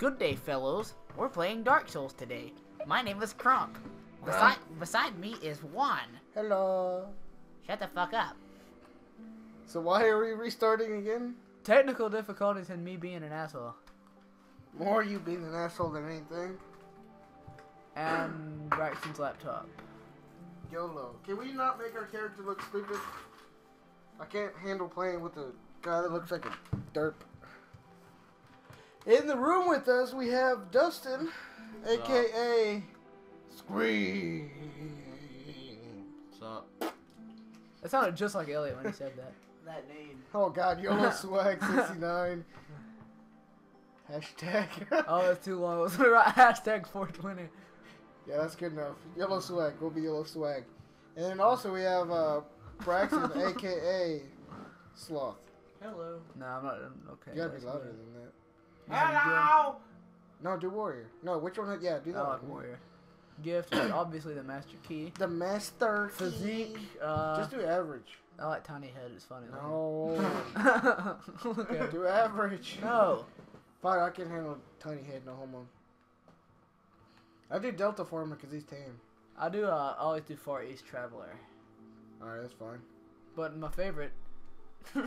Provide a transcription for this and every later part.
Good day, fellows. We're playing Dark Souls today. My name is Crump. Beside, beside me is Juan. Hello. Shut the fuck up. So why are we restarting again? Technical difficulties and me being an asshole. More you being an asshole than anything. And Braxton's laptop. YOLO. Can we not make our character look stupid? I can't handle playing with a guy that looks like a derp. In the room with us, we have Dustin, aka Scream. What's up? That sounded just like Elliot when he said that. That name. Oh God, YOLO Swag 69. Hashtag. Oh, that's too long. It was the right hashtag 420. Yeah, that's good enough. Yellow swag. We'll be yellow swag. And then also we have uh, Braxton, aka Sloth. Hello. No, I'm not. Okay. You gotta be louder good. than that. Hello! No, do warrior. No, which one? Yeah, do that. I like one. warrior. Gift is obviously the master key. The master Physique. key. Uh, Just do average. I like tiny head. It's funny. No. Look at it. do average. No. Fine, I can handle tiny head. No homo. I do Delta Former because he's tame. I do. Uh, I always do Far East Traveler. All right, that's fine. But my favorite.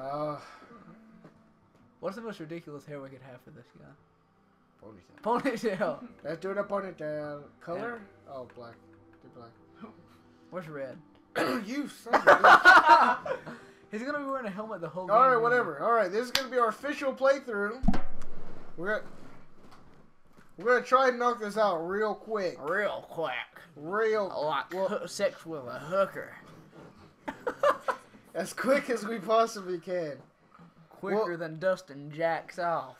Uh, What's the most ridiculous hair we could have for this guy? ponytail. Ponytail. Let's do the ponytail. Color? Oh, black. Do black. Where's red? you son of a bitch. He's gonna be wearing a helmet the whole game. All right, whatever. All right, this is gonna be our official playthrough. We're gonna we're gonna try and knock this out real quick, Real quick. real Like Well- sex with a hooker. as quick as we possibly can. Quicker Well- than Dustin jacks off.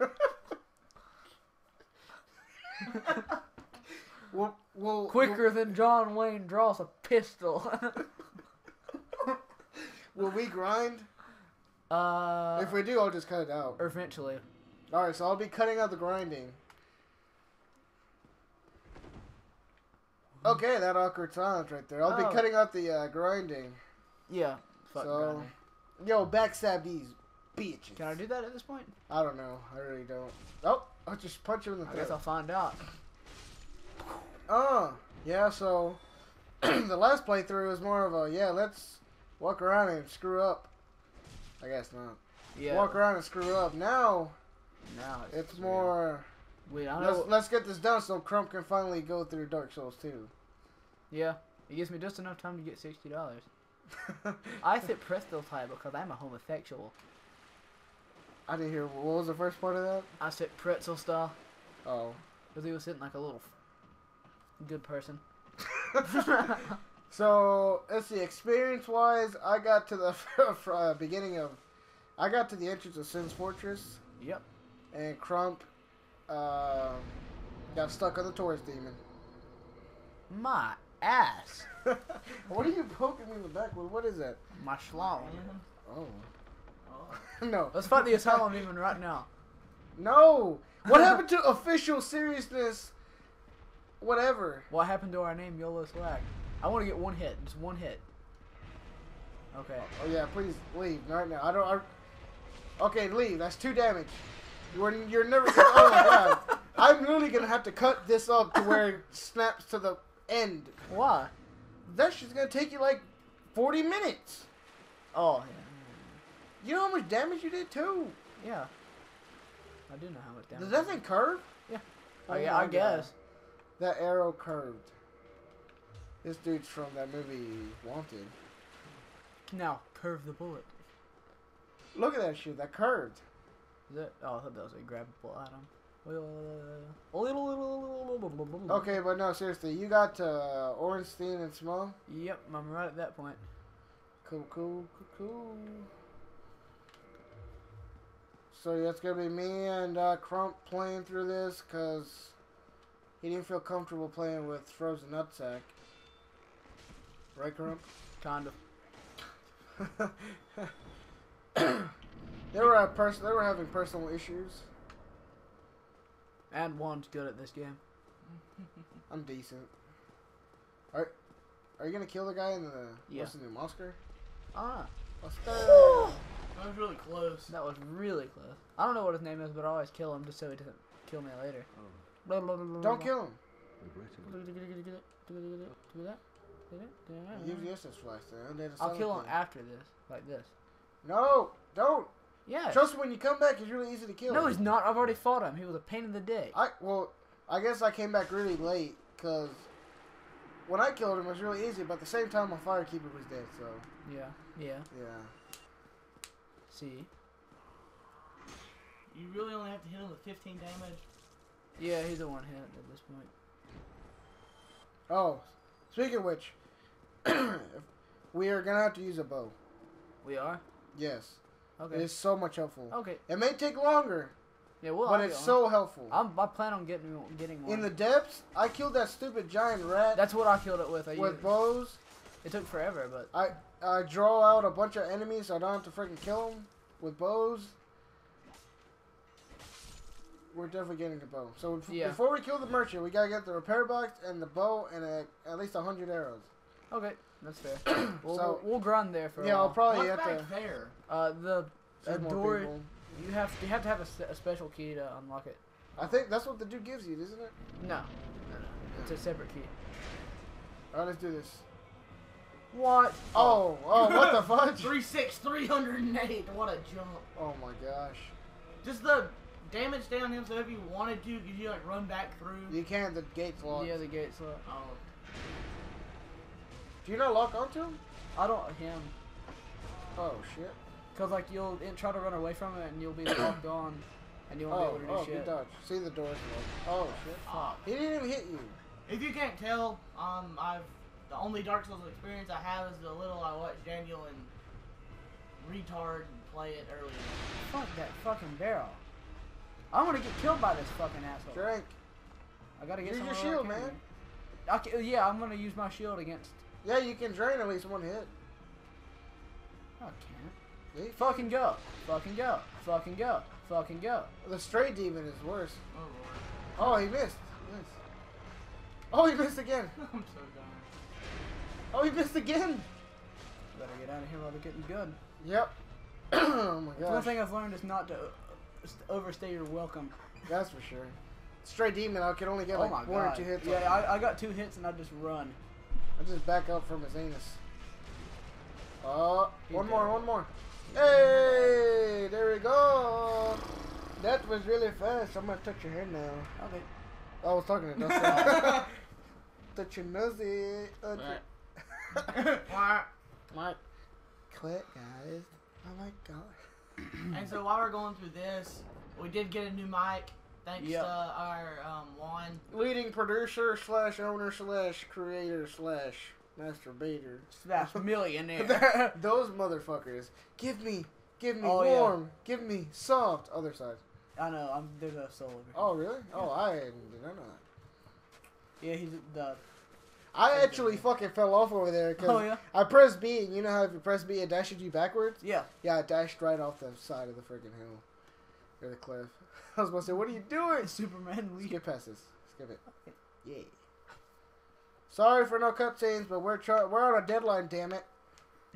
We'll, we'll, Quicker than John Wayne draws a pistol. Will, we grind? uh, if we do, I'll just cut it out. eventually. All right, so I'll be cutting out the grinding. Okay, that awkward silence right there. I'll Oh. be cutting out the uh, grinding. Yeah. Fuck So- grinding. Yo, backstab these bitches. Can I do that at this point? I don't know. I really don't. Oh, I'll just punch him in the I guess throat. I'll find out. Oh, yeah, so the last playthrough was more of a, yeah, let's walk around and screw up. I guess not. Yeah. Walk around and screw up. Now, Now it's, it's more. Wait, I let's, know. let's get this done so Crump can finally go through Dark Souls 2. Yeah. It gives me just enough time to get sixty dollars. I fit presto type because I'm a homosexual. I didn't hear, what was the first part of that? I sit pretzel style Oh. because he was sitting like a little f- good person. So, let's see, experience-wise, I got to the uh, beginning of, I got to the entrance of Sen's Fortress. Yep. and Crump um, got stuck on the Taurus demon. My ass. what are you poking me in the back with? What is that? My schlong. Oh. oh. no. Let's fight the asylum even right now. No. What happened to official seriousness? Whatever. What happened to our name, YOLO Swag? I want to get one hit, just one hit. Okay. Oh yeah, please leave right now. I don't. I, okay, leave. That's two damage. You're you're never. Gonna, oh my god. I'm literally gonna have to cut this up to where it snaps to the end. Why? That shit's gonna take you like 40 minutes. Oh, You know how much damage you did too. yeah. Yeah. I do know how much damage. Does that thing curve? Yeah. Oh I, my I God. guess. That arrow curved. This dude's from that movie Wanted. Now, curve the bullet. Look at that shit. That curved. Is that? Oh, I thought that was a grabbable item. Okay, but no, seriously. You got uh, Ornstein and Smough. Yep, I'm right at that point. Cool, cool, cool, cool. So yeah, it's gonna be me and uh, Crump playing through this because he didn't feel comfortable playing with Frozen Nutsack. Right, Crump? Kind of. they were uh, pers- They were having personal issues. And one's good at this game. I'm decent. Alright. Are you gonna kill the guy in the Yeah. what's his name, Oscar? Ah, Oscar. That was really close. that was really close. I don't know what his name is, but I always kill him just so he doesn't kill me later. Don't kill him. Use the Estus flask. I'll kill him after this, like this. No, don't. Yeah. Trust me, when you come back, he's really easy to kill. No, he's not. I've already fought him. He was a pain in the dick. I well, I guess I came back really late because when I killed him, it was really easy. But at the same time, my firekeeper was dead. So Yeah. Yeah. yeah. See. You really only have to hit him with 15 damage. Yeah, he's a one hit at this point. Oh, speaking of which, we are gonna have to use a bow. We are. Yes, Okay. it is so much helpful. Okay. It may take longer, Yeah. Well, but I'll it's so helpful. I'm. I plan on getting getting one. In the depths, I killed that stupid giant rat That's what I killed it with. I with used, bows. it took forever, but I I draw out a bunch of enemies so I don't have to freaking kill them with bows. We're definitely getting a bow. So Yeah. before we kill the merchant, we gotta get the repair box and the bow and a, at least a hundred arrows. okay, that's fair. we'll, So- we'll, we'll grind there for a moment. yeah, a I'll while. probably What's have back to. there? Uh, the a door. people. You have you have to have a special key to unlock it. I think that's what the dude gives you, isn't it? No, no, no. It's a separate key. All right, let's do this. What? Oh, oh, what the fudge? Three six three hundred and eight. What a jump. Oh my gosh. Just the damage down him, so if you wanted to, could you like run back through? You can't. The gate's locked. Yeah, the gate's locked. Oh. Do you not lock onto him? I don't him. Oh shit. Cause like you'll in, try to run away from it and you'll be locked on, and you won't Oh, be able to do oh, shit. good dodge. See the door's locked. Oh shit. Ah. He didn't even hit you. If you can't tell, um, I've the only Dark Souls experience I have is the little I watched Daniel and retard play it earlier. Fuck that fucking barrel. I'm gonna get killed by this fucking asshole. Drink. I gotta get Use your shield, where I can. man. I yeah, I'm gonna use my shield against. Yeah, you can drain at least one hit. I can't. Yeah, Fucking go. Fucking go. Fucking go. Fucking go. The stray demon is worse. Oh lord. Oh, he missed. He missed. Oh, he missed again. I'm so done. Oh, he missed again. Better get out of here while they're getting good. Yep. oh my The one thing I've learned is not to overstay your welcome. That's for sure. Stray demon, I can only get oh like my one god. or two hits. yeah. I, I got two hits and I just run. I just back up from his anus. Oh, one more, one more. Hey, there we go. That was really fast. I'm gonna touch your hair now. Okay. I was talking to Dustin. touch your nosy. Touch your- What? Click, guys. Oh my god. and so while we're going through this, we did get a new mic. Thanks Yep. to our um, Juan. Leading producer slash owner slash creator slash masturbator. Slash millionaire. Those motherfuckers. Give me, give me Oh, yeah. warm, give me soft. Other side. I know. I'm. There's a soul over here. Oh really? Oh, I didn't know that. Yeah, he's the. I actually fucking fell off over there because Oh yeah. I pressed B, and you know how if you press B, it dashes you backwards. Yeah. Yeah, I dashed right off the side of the freaking hill, or the cliff. I was about to say, "What are you doing?" Superman lead. Skip passes. Skip it. Yeah. Sorry for no cutscenes, but we're try- we're on a deadline. Damn it.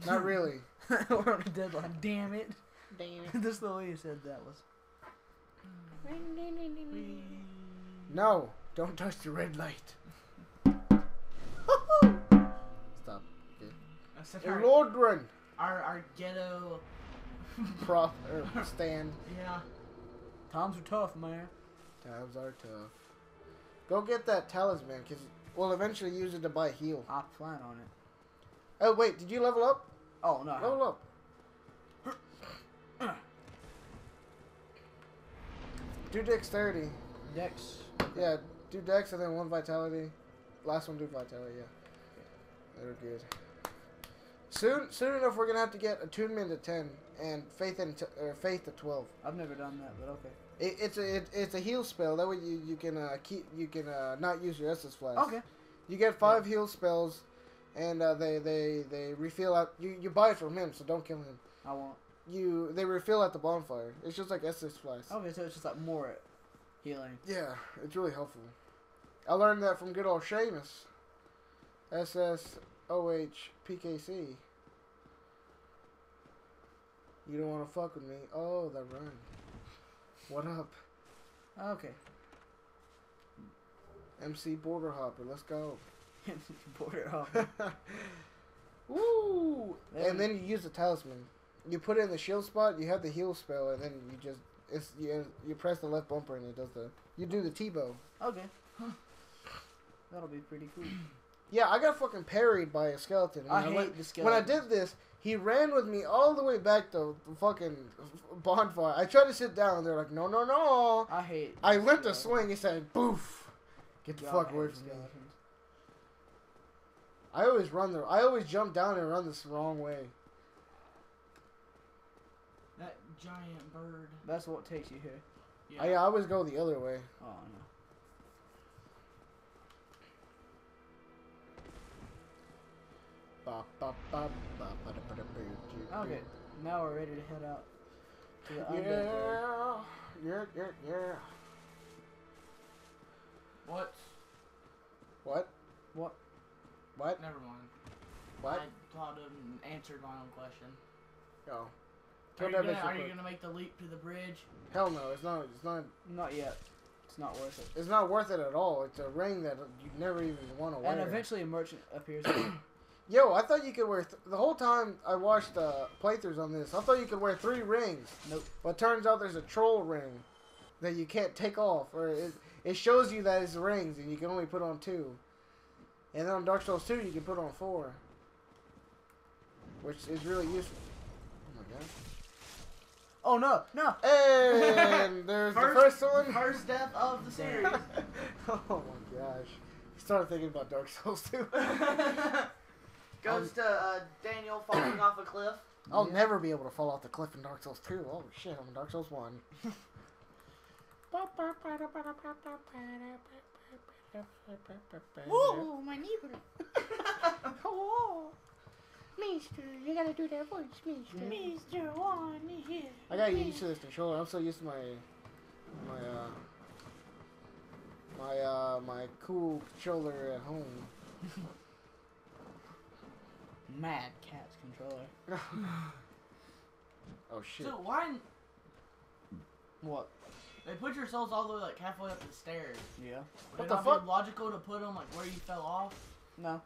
Not really. We're on a deadline. Damn it. Damn it. this is the way you said that was. No, don't touch the red light. Stop. it. Hey, Our, Lordran. our, our ghetto. Prop or er, stand. Yeah. Times are tough, man. Times are tough. Go get that talisman, cause we'll eventually use it to buy heal. I plan on it. Oh wait, did you level up? Oh no. Level up. Do dexterity. Dex. Yeah, do dex and then one vitality. Last one do vitality. Yeah, they're good. Soon, soon enough, we're gonna have to get attunement to ten and faith t- or faith to twelve. I've never done that, but okay. It, it's a it, it's a heal spell. That way you, you can uh, keep you can uh, not use your Estus flask. Okay. You get five heal spells, and uh, they they they refill out. You you buy it from him, so don't kill him. I won't. You they refill at the bonfire. It's just like Estus flask. Okay, so it's just like more healing. Yeah, it's really helpful. I learned that from good old Seamus. SS OH PKC. You don't want to fuck with me. Oh, that run. What up? Okay. MC Border Hopper, let's go. Border Hopper. Woo! There And then you use the talisman. You put it in the shield spot, you have the heal spell, and then you just it's you, you press the left bumper and it does the you do the T-bow. Okay. That'll be pretty cool. Yeah, I got fucking parried by a skeleton. I When hate went- the When I did this, he ran with me all the way back to the fucking bonfire. I tried to sit down. They're like, no, no, no. I hate. I went to swing. He said, boof. Get the God, fuck away hate from me. skeletons. I always run the. I always jump down and run this wrong way. That giant bird. That's what takes you here. Yeah. I, I always go the other way. Oh no. Okay. Now we're ready to head out to the. Yeah, yeah, yeah, yeah. What? What? What? What? Never mind. What? I thought and answered my own question. Oh. Are you, gonna, are you gonna make the leap to the bridge? Hell no, it's not. It's not. Not yet. It's not worth it. It's not worth it at all. It's a ring that you never even want to wear. And eventually a merchant appears. Yo, I thought you could wear th- the whole time I watched uh, playthroughs on this. I thought you could wear three rings. Nope. But turns out there's a troll ring that you can't take off, or it, it shows you that it's rings and you can only put on two. And then on Dark Souls 2, you can put on four, which is really useful. Oh my god! oh no, no. And there's the first one. First death of the series. oh my gosh! Started thinking about Dark Souls 2. Goes to uh, Daniel falling off a cliff. I'll Yeah. never be able to fall off the cliff in Dark Souls 2. Oh shit, I'm in Dark Souls 1. my neighbor. oh, Mister, you gotta do that voice, Mister. Mister, one here. I gotta get used to this controller. I'm so used to my my uh my uh my cool controller at home. Mad Catz controller. oh shit. So why n- What? they put your souls all the way like halfway up the stairs? Yeah. Would What it the not fuck? Be logical to put them like where you fell off. No.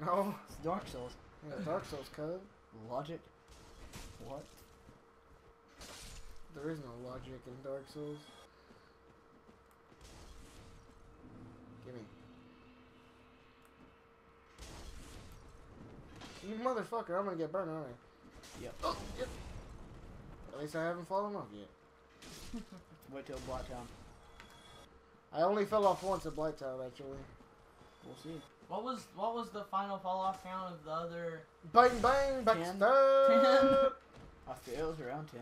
No. It's Dark Souls. Yeah, Dark Souls code. Logic. What? There is no logic in Dark Souls. You motherfucker, I'm gonna get burned, aren't I? Yep. Oh, yep. At least I haven't fallen off yet. Wait till Blighttown. I only fell off once at Blighttown, actually. We'll see. What was what was the final fall off count of the other? Bang, bang, Ten. backstab! I feel it was around ten.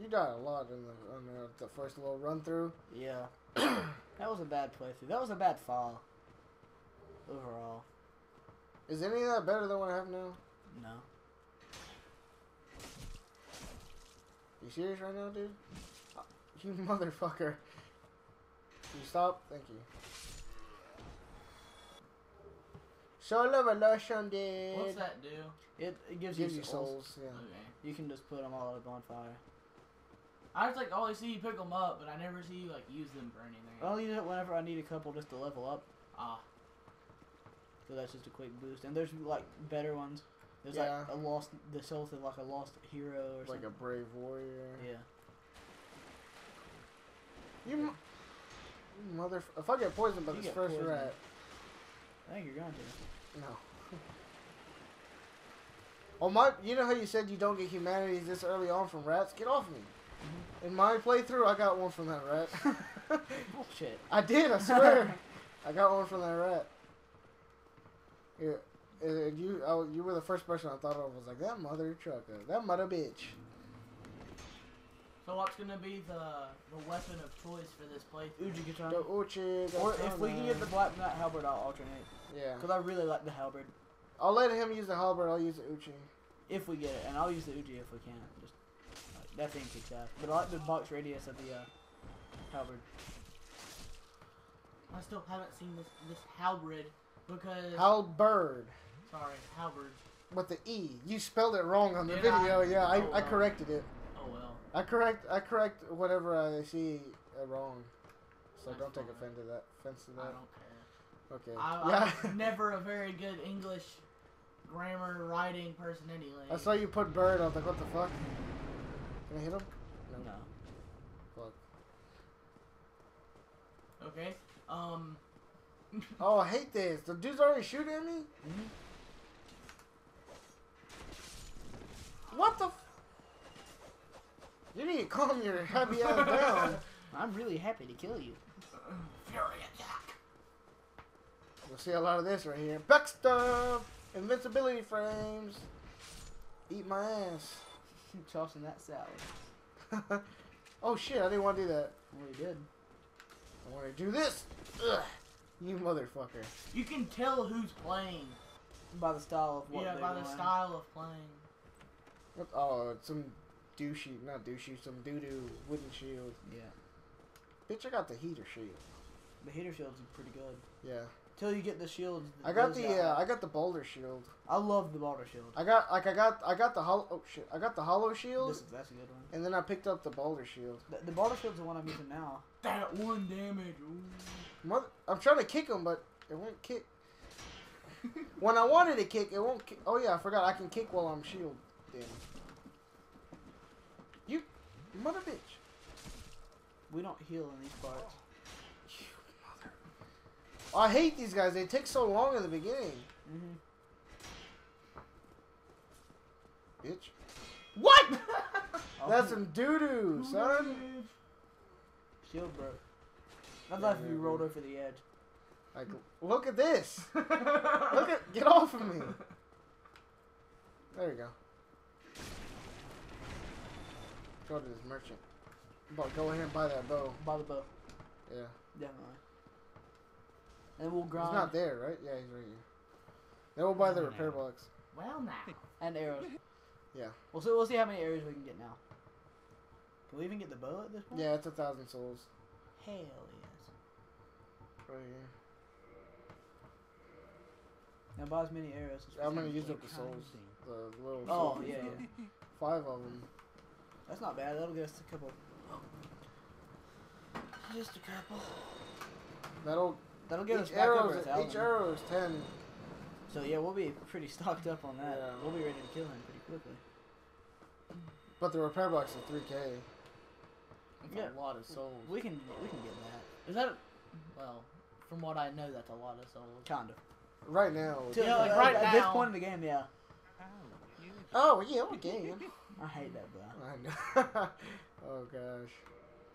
you died a lot in the, on the, the first little run through. Yeah. that was a bad playthrough. That was a bad fall. Overall. Is any of that better than what I have now? No. You serious right now, dude? You motherfucker. Can you stop? Thank you. Soul Evolution, dude. What's that do? It, it gives, Gives you you souls. souls, yeah. Okay. You can just put them all at a bonfire. I just like always see you pick them up, but I never see you like use them for anything. I'll use it whenever I need a couple just to level up. Ah, So that's just a quick boost. And there's like better ones. There's Yeah. like a lost, the souls of like a lost hero or something. Like something. a brave warrior. yeah. You, mo- you mother. If I get poisoned by You this first poisoned. rat, I think you're going to. no. Oh my! You know how you said you don't get humanities this early on from rats? Get off me! Mm-hmm. In my playthrough, I got one from that rat. Bullshit. I did. I swear. I got one from that rat. Yeah, and you, I, you were the first person I thought of. Was like that mother trucker, that mother bitch. so what's gonna be the the weapon of choice for this playthrough? Uchigatana. Uchi. the Or if we can get the Black Knight Halberd, I'll alternate. yeah, Because I really like the Halberd. I'll let him use the halberd. I'll use the Uchi. If we get it. And I'll use the Uji if we can. Just like, That thing kicks ass. But I like the box radius of the uh, Halberd. I still haven't seen this this halberd because Halberd sorry, Halberd. with the E. You spelled it wrong on the Did I? video. Yeah, I, Oh, I well. corrected it. Oh well. I correct I correct whatever I see uh, wrong. So That's don't take fine. offense to that. Offense to that. I don't care. Okay. I, yeah. I'm never a very good English grammar writing person anyway. I saw you put bird. I was like, what the fuck? Can I hit him? No. no. Fuck. Okay. Um. Oh, I hate this. The dude's already shooting at me. Mhm. What the? F- you need to calm your happy ass down. I'm really happy to kill you. Fury attack. We'll see a lot of this right here. Back stuff. Invincibility frames. Eat my ass. Tossing that salad. oh shit! I didn't want to do that. Well, he did. I want to do this. Ugh. You motherfucker. You can tell who's playing. By the style of what yeah, they're by the doing. style of playing. What? Oh, it's some douchey, not douchey, some doo doo wooden shield. Yeah. Bitch, I got the heater shield. The heater shields are pretty good. Yeah. Till you get the shields. that I got the out. uh, I got the boulder shield. I love the boulder shield. I got like I got I got the hollow oh shit I got the hollow shield This is that's a good one. and then I picked up the boulder shield. The, the boulder shield's the one I'm using now. That one damage. Ooh. Mother, I'm trying to kick him, but it won't kick. when I wanted to kick, it won't. Kick. Oh yeah, I forgot I can kick while I'm shield. Damn. You, you mother bitch. We don't heal in these parts. I hate these guys. They take so long in the beginning, Mm-hmm. bitch. What? That's some doo doo, son. shield broke. I'd Yeah, laugh if you rolled over the edge. Like, look at this. Look at, get off of me. There you go. Go to this merchant. But go ahead and buy that bow. Buy the bow, Yeah. definitely. And we'll grind. He's not there, right? Yeah, he's right here. Then we'll buy the oh, repair box. well now. And arrows. Yeah. We'll see. We'll see how many arrows we can get now. Can we even get the bow at this point? Yeah, it's a thousand souls. Hell yes. Right here. Now buy as many arrows. as I'm gonna use up the souls. The little Oh souls, yeah, yeah. Five of them. That's not bad. That'll get us a couple. Just a couple. That'll That'll get us each back over a arrow, thousand. each arrow is ten. So yeah, we'll be pretty stocked up on that. Yeah. We'll be ready to kill him pretty quickly. But the repair box is three K. Yeah. a lot of souls. We can we can get that. Is that? a, Well, from what I know, that's a lot of souls. Kind of. Right now. Till- Yeah, like uh, right at this point in the game, yeah. Oh yeah, okay. I hate that, bro. I know. oh gosh.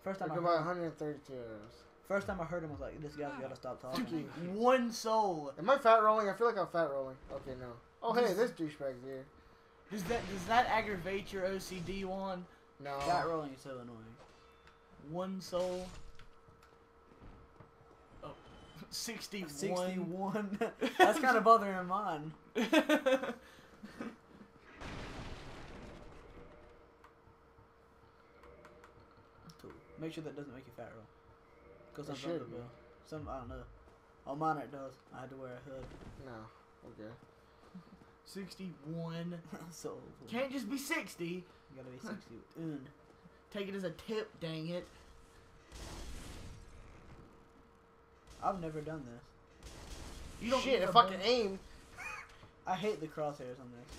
First time I can heard, buy 132 arrows. First time I heard him I was like, this guy's gotta stop talking. One soul. Am I fat rolling? I feel like I'm fat rolling. Okay, no. Oh hey, this douchebag's here. Does that does that aggravate your OCD one? No. Fat rolling is so annoying. One soul. Oh, 61. 61. That's kind of bothering mine. Cool. Make sure that doesn't make you fat roll. Cause It should. will. Some I don't know. On mine it does. I had to wear a hood. No. Okay. 61. so Can't just be 60. you gotta be sixty. Take it as a tip, dang it. I've never done this. You don't Shit, if I can aim. I hate the crosshairs on this.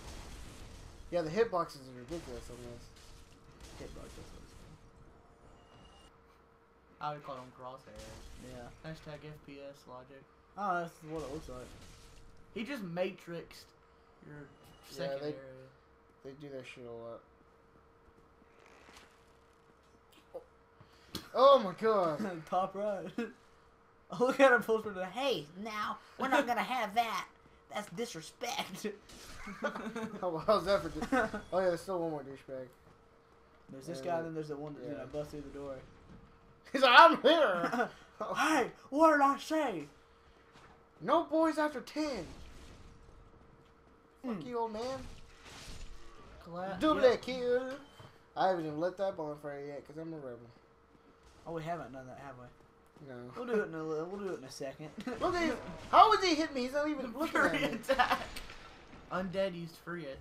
Yeah, the hitboxes are ridiculous on this. Hitbox this looks I would call them crosshairs. Yeah. Hashtag FPS logic. Oh, that's what it looks like. He just matrixed your Yeah, they- area. They do that shit a lot. Oh, oh my god. Top right. Oh, Look at him pull from the hey. Now, we're not gonna have that. That's disrespect. How, how's that for? Oh yeah, there's still one more douchebag. There's this Yeah. guy, then there's the one that's Yeah. gonna bust through the door. He's like, I'm here. hey, what did I say? no boys after ten. Fuck Mm. you, old man. Yeah. that kill. I haven't even lit that bonfire yet because I'm a rebel. Oh, we haven't done that, have we? No. We'll do it in a little. We'll do it in a second. Look at him. How would he hit me? He's not even looking Free at me. attack. Undead used free it.